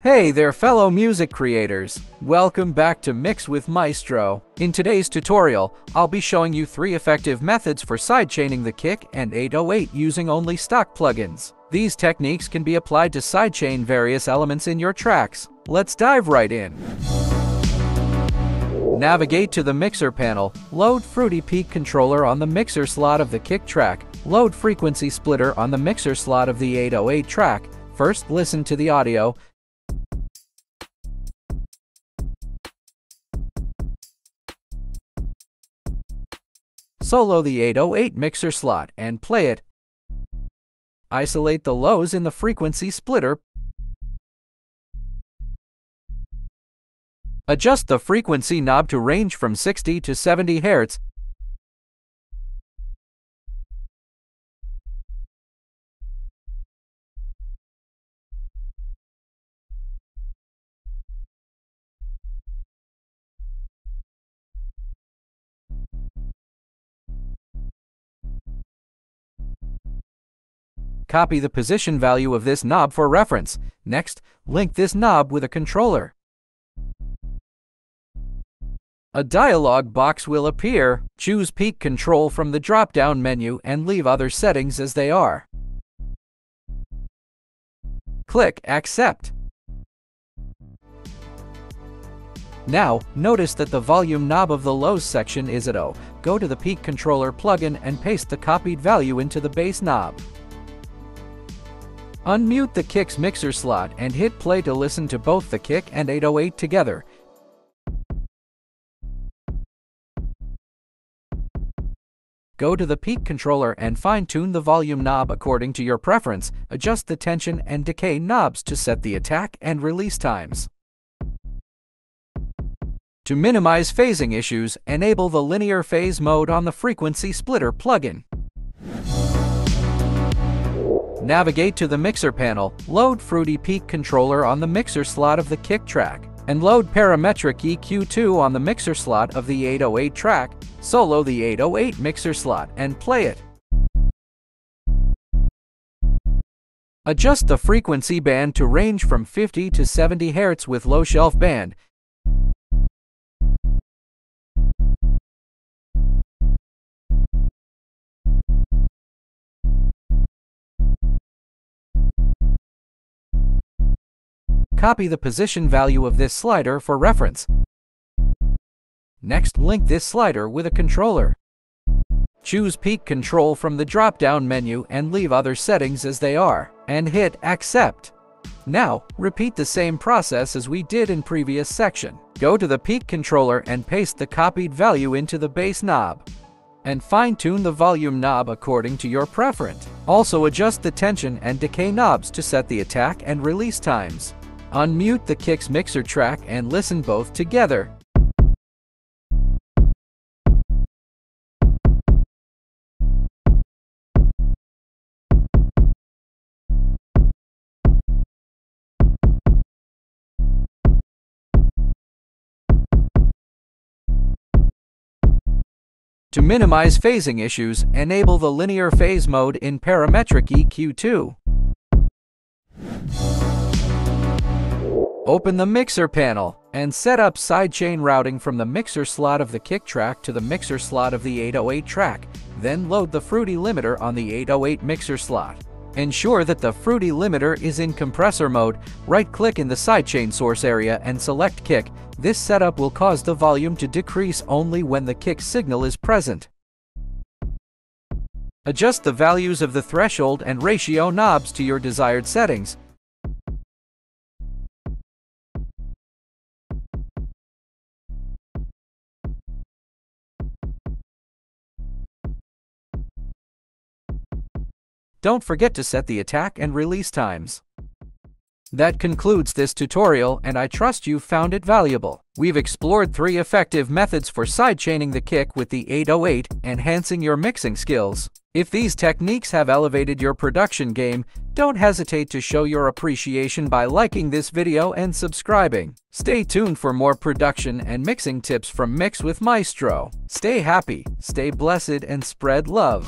Hey there fellow music creators! Welcome back to Mix with Maestro. In today's tutorial, I'll be showing you three effective methods for sidechaining the kick and 808 using only stock plugins. These techniques can be applied to sidechain various elements in your tracks. Let's dive right in. Navigate to the mixer panel, load Fruity Peak controller on the mixer slot of the kick track, load frequency splitter on the mixer slot of the 808 track, First, listen to the audio, Solo the 808 mixer slot and play it. Isolate the lows in the frequency splitter. Adjust the frequency knob to range from 60 to 70 Hz Copy the position value of this knob for reference. Next, link this knob with a controller. A dialog box will appear. Choose Peak Control from the drop-down menu and leave other settings as they are. Click Accept. Now, notice that the volume knob of the lows section is at O. Go to the Peak Controller plugin and paste the copied value into the bass knob. Unmute the Kick's mixer slot and hit play to listen to both the Kick and 808 together. Go to the peak controller and fine-tune the volume knob according to your preference. Adjust the tension and decay knobs to set the attack and release times. To minimize phasing issues, enable the linear phase mode on the frequency splitter plugin. Navigate to the mixer panel, load Fruity Peak controller on the mixer slot of the kick track, and load Parametric EQ2 on the mixer slot of the 808 track, solo the 808 mixer slot, and play it. Adjust the frequency band to range from 50 to 70 Hz with low shelf band Copy the position value of this slider for reference. Next, link this slider with a controller. Choose Peak Control from the drop-down menu and leave other settings as they are, and hit Accept. Now, repeat the same process as we did in previous section. Go to the Peak controller and paste the copied value into the bass knob. And fine-tune the volume knob according to your preference. Also adjust the tension and decay knobs to set the attack and release times. Unmute the Kicks mixer track and listen both together. To minimize phasing issues, enable the linear phase mode in Parametric EQ2. Open the mixer panel and set up sidechain routing from the mixer slot of the kick track to the mixer slot of the 808 track. Then load the Fruity limiter on the 808 mixer slot. Ensure that the Fruity limiter is in compressor mode. Right-click in the sidechain source area and select kick. This setup will cause the volume to decrease only when the kick signal is present. Adjust the values of the threshold and ratio knobs to your desired settings. Don't forget to set the attack and release times. That concludes this tutorial and I trust you found it valuable. We've explored three effective methods for sidechaining the kick with the 808, enhancing your mixing skills. If these techniques have elevated your production game, don't hesitate to show your appreciation by liking this video and subscribing. Stay tuned for more production and mixing tips from Mix with Maestro. Stay happy, stay blessed, and spread love.